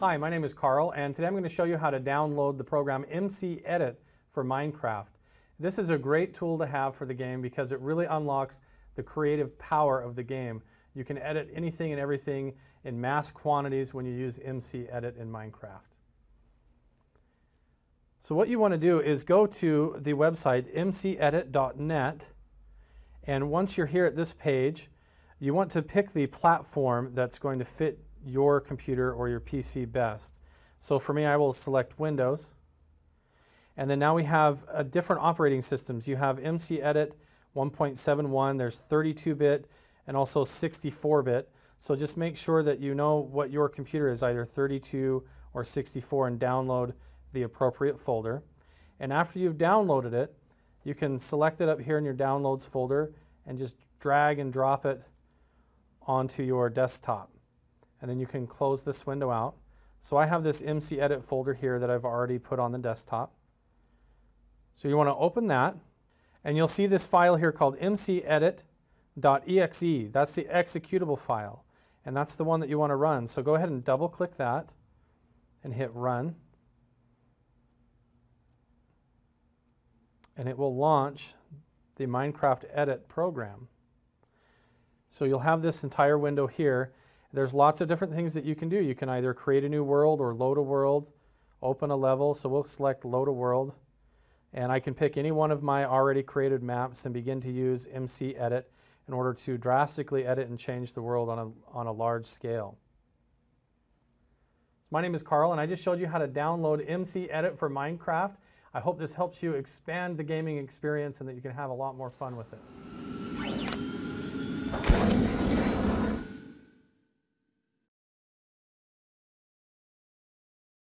Hi, my name is Carl, and today I'm going to show you how to download the program MC Edit for Minecraft. This is a great tool to have for the game because it really unlocks the creative power of the game. You can edit anything and everything in mass quantities when you use MC Edit in Minecraft. So what you want to do is go to the website mcedit.net and once you're here at this page, you want to pick the platform that's going to fit your computer or your PC best. So for me, I will select Windows. And then now we have uh, different operating systems. You have MC Edit 1.71, there's 32-bit and also 64-bit. So just make sure that you know what your computer is, either 32 or 64, and download the appropriate folder. And after you've downloaded it, you can select it up here in your downloads folder and just drag and drop it onto your desktop. And then you can close this window out. So I have this MC Edit folder here that I've already put on the desktop. So you want to open that, and you'll see this file here called mcedit.exe. That's the executable file, and that's the one that you want to run. So go ahead and double click that and hit run. And it will launch the Minecraft Edit program. So you'll have this entire window here. There's lots of different things that you can do. You can either create a new world or load a world, open a level. So we'll select load a world. And I can pick any one of my already created maps and begin to use MC Edit in order to drastically edit and change the world on a, on a large scale. So my name is Carl and I just showed you how to download MC Edit for Minecraft. I hope this helps you expand the gaming experience and that you can have a lot more fun with it.